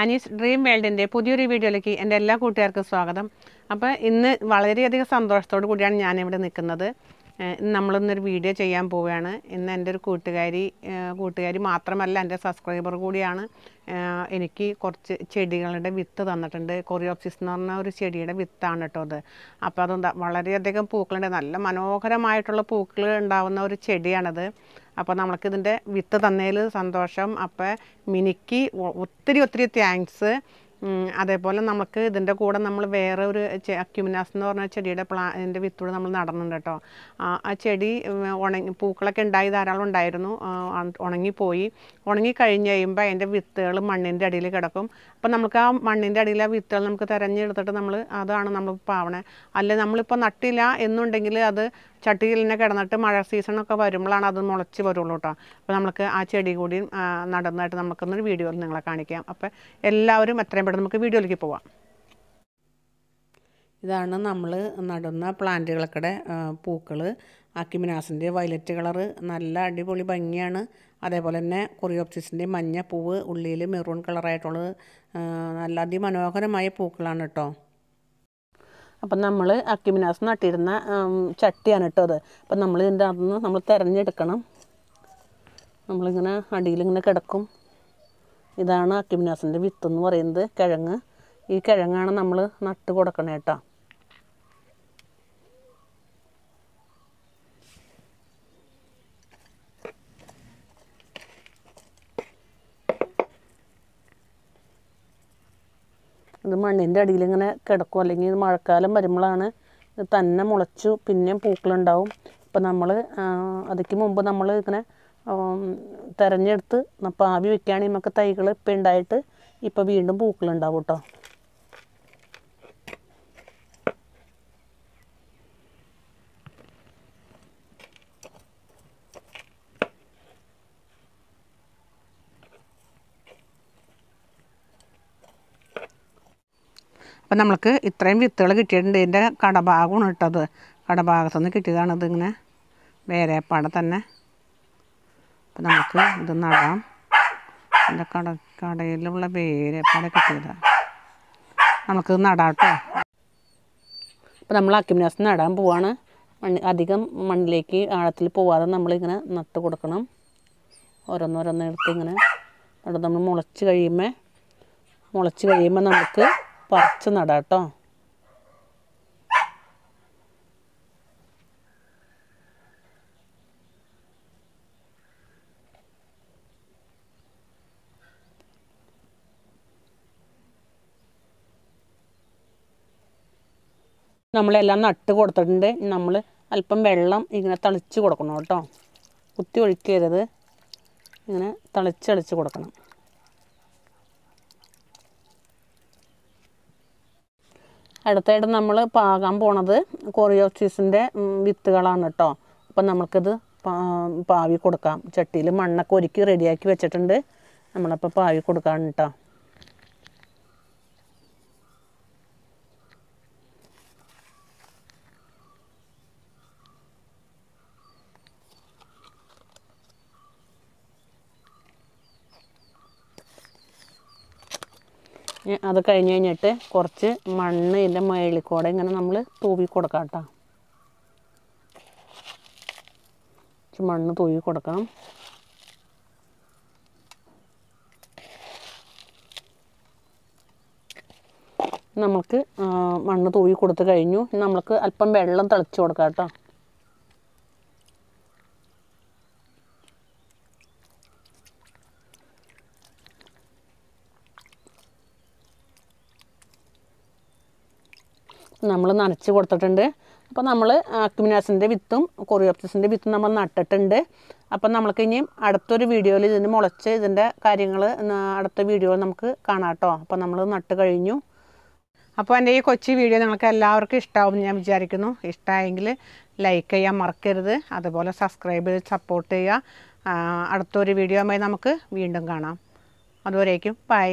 Annie's dream വേൾഡിന്റെ പുതിയൊരു വീഡിയോയിലേക്ക് എന്റെ എല്ലാ കൂട്ടുകാർക്കും സ്വാഗതം. അപ്പോൾ ഇന്ന് വളരെയധികം സന്തോഷത്തോടു കൂടിയാണ് ഞാനിവിടെ നിൽക്കുന്നത്. നമ്മളിന്നൊരു വീഡിയോ ചെയ്യാൻ പോവുകയാണ്. ഇന്ന് എന്റെ ഒരു കൂട്ടുകാരി കൂട്ടുകാരി മാത്രമല്ല എന്റെ സബ്സ്ക്രൈബർ കൂടിയാണ്. എനിക്ക് കുറച്ച് ചെടികളുടെ വിത്ത് തന്നിട്ടുണ്ട്. കൊറിയോപ്സിസ് എന്ന് പറഞ്ഞ ഒരു ചെടിയുടെ വിത്താണ് കേട്ടോ അത്. അപ്പോൾ അത് വളരെയധികം പൂക്കളുണ്ട്. നല്ല മനോഹരമായിട്ടുള്ള പൂക്കൾ ഉണ്ടാവുന്ന ഒരു ചെടിയാണത്. അപ്പോൾ നമ്മൾക്കിതിന്റെ വിത്ത് തന്നതിൽ സന്തോഷം. അപ്പോൾ മിനിക്ക് ഒത്തിരി ഒത്തിരി താങ്ക്സ് അതേപോലെ നമുക്ക് ഇതിന്റെ കൂടെ നമ്മൾ വേറെ ഒരു അക്യുമിനാസ് എന്ന് പറഞ്ഞ ചെടിയുടെ പ്ലാ അതിന്റെ വിത്തൂടെ നമ്മൾ നടന്നുണ്ട് കേട്ടോ. ആ ചെടി ഉണങ്ങി പൂക്കളൊക്കെ ഉണ്ടായി ധാരാളം ഉണ്ടായിരുന്നു. ഉണങ്ങിപ്പോയി. ഉണങ്ങി കഴിഞ്ഞ് കഴിയുമ്പോൾ അതിന്റെ വിത്തുകൾ മണ്ണിന്റെ അടിയിൽ കിടക്കും. അപ്പോൾ നമുക്ക് ആ മണ്ണിന്റെ അടിയിൽ ആ വിത്തുകൾ നമുക്ക് തിരഞ്ഞെടുത്തിട്ട് നമ്മൾ അതാണ് നമ്മൾ പാവണേ. അല്ലെ നമ്മളിപ്പോൾ നട്ടില്ല എന്നുണ്ടെങ്കിൽ അത് ചട്ടിയിൽ തന്നെ കിടന്നിട്ട് മഴ സീസണൊക്കെ വരുമ്പോഴാണ് അത് മുളച്ച് വരുള്ളൂ കേട്ടോ അപ്പോൾ നമുക്ക് ആ ചെടി കൂടി നടന്നതായിട്ട് നമുക്കൊന്നൊരു വീഡിയോയിൽ നിങ്ങളെ കാണിക്കാം. അപ്പോൾ എല്ലാവരും എത്രയും പെട്ടെന്ന് നമുക്ക് വീഡിയോയിലേക്ക് പോവാം. ഇതാണ് നമ്മൾ നടുന്ന പ്ലാന്റുകൾക്കിടെ പൂക്കൾ അക്കിമിനാസിന്റെ വയലറ്റ് കളറ് നല്ല അടിപൊളി ഭംഗിയാണ്. അതേപോലെ തന്നെ കൊറിയോപ്സിസിന്റെ മഞ്ഞ പൂവ് ഉള്ളിയിൽ മെറൂൺ കളറായിട്ടുള്ളത് നല്ല അതിമനോഹരമായ പൂക്കളാണ് കേട്ടോ അപ്പം നമ്മൾ അക്കിമിനാസ് നട്ടിരുന്ന ചട്ടിയാണ് കേട്ടോ അത്. അപ്പം നമ്മൾ ഇതിന്റെ അകത്തുനിന്ന് നമ്മൾ തിരഞ്ഞെടുക്കണം. നമ്മളിങ്ങനെ അടിയിലിങ്ങനെ കിടക്കും. ഇതാണ് അക്കിമിനാസിന്റെ വിത്ത് എന്ന് പറയുന്നത് കിഴങ്ങ്. ഈ കിഴങ്ങാണ് നമ്മൾ നട്ട് കൊടുക്കണേ കേട്ടോ. ഇത് മണ്ണിന്റെ അടിയിൽ ഇങ്ങനെ കിടക്കും. അല്ലെങ്കിൽ മഴക്കാലം വരുമ്പോഴാണ് തന്നെ മുളച്ചു പിന്നെയും പൂക്കളുണ്ടാവും. അപ്പം നമ്മൾ അതിക്ക് മുമ്പ് നമ്മൾ ഇങ്ങനെ തെരഞ്ഞെടുത്ത് ആവി പാവി വെക്കുകയാണെങ്കിൽ നമുക്ക് തൈകൾ ഇപ്പം ഉണ്ടായിട്ട് ഇപ്പം വീണ്ടും പൂക്കളുണ്ടാവും കേട്ടോ. അപ്പം നമ്മൾക്ക് ഇത്രയും വിത്തുകൾ കിട്ടിയിട്ടുണ്ട്. ഇതിന്റെ കടഭാഗമാണ് ഇട്ടത്. കടഭാഗത്തു നിന്ന് കിട്ടിയതാണ് ഇതിങ്ങനെ വേരേപ്പാടെ തന്നെ. അപ്പം നമുക്ക് ഇത് നടാം. എന്റെ കട കടയിലുള്ള വേരേപ്പാടെ കിട്ടിയതാണ്. നമുക്ക് നടാം കേട്ടോ. അപ്പോൾ നമ്മൾ അക്കിമിനാസ് നടാൻ പോവാണ്. മണ്ണ് അധികം മണ്ണിലേക്ക് ആഴത്തിൽ പോവാതെ നമ്മളിങ്ങനെ നട്ട് കൊടുക്കണം. ഓരോന്നോരോന്നെടുത്ത് ഇങ്ങനെ നടും. നമ്മൾ മുളച്ച് കഴിയുമ്പോൾ മുളച്ച് കഴിയുമ്പോൾ നമുക്ക് പറിച്ച് നടാട്ടോ നമ്മളെല്ലാം നട്ട് കൊടുത്തിട്ടുണ്ട്. നമ്മൾ അല്പം വെള്ളം ഇങ്ങനെ തളിച്ച് കൊടുക്കണം കേട്ടോ. കുത്തി ഒഴിക്കരുത്. ഇങ്ങനെ തളിച്ചളിച്ച് കൊടുക്കണം. അടുത്തായിട്ട് നമ്മൾ പാകാൻ പോണത് കൊറിയോസിസിന്റെ വിത്തുകളാണ് കേട്ടോ അപ്പം നമുക്കിത് പാവി കൊടുക്കാം. ചട്ടിയിൽ മണ്ണൊക്കെ ഒരുക്കി റെഡിയാക്കി വെച്ചിട്ടുണ്ട്. നമ്മളപ്പോൾ പാവി കൊടുക്കാണ് കേട്ടോ അത് കഴിഞ്ഞ് കഴിഞ്ഞിട്ട് കുറച്ച് മണ്ണ് ഇതിന്റെ മേളിൽ കൂടെ ഇങ്ങനെ നമ്മൾ തൂവി കൊടുക്കാം കേട്ടോ മണ്ണ് തൂവി കൊടുക്കാം നമുക്ക് മണ്ണ് തൂവി കൊടുത്തു കഴിഞ്ഞു. നമ്മൾക്ക് അല്പം വെള്ളം തളിച്ച് കൊടുക്കാം കേട്ടോ നമ്മൾ നനച്ച് കൊടുത്തിട്ടുണ്ട്. അപ്പോൾ നമ്മൾ അക്മിനാസിന്റെ വിത്തും കൊറിയോപ്സിസിന്റെ വിത്തും നമ്മൾ നട്ടിട്ടുണ്ട്. അപ്പം നമ്മൾക്ക് ഇനിയും അടുത്തൊരു വീഡിയോയിൽ ഇതിന് മുളച്ച് ഇതിന്റെ കാര്യങ്ങൾ അടുത്ത വീഡിയോ നമുക്ക് കാണാം കേട്ടോ. അപ്പോൾ നമ്മൾ നട്ട് കഴിഞ്ഞു. അപ്പോൾ എന്റെ ഈ കൊച്ചു വീഡിയോ നിങ്ങൾക്ക് എല്ലാവർക്കും ഇഷ്ടമാവും ഞാൻ വിചാരിക്കുന്നു. ഇഷ്ടമായെങ്കിൽ ലൈക്ക് ചെയ്യാൻ മറക്കരുത്. അതുപോലെ സബ്സ്ക്രൈബ് ചെയ്ത് സപ്പോർട്ട് ചെയ്യുക. അടുത്തൊരു വീഡിയോ ആയി നമുക്ക് വീണ്ടും കാണാം. അതുവരേക്കും ബൈ.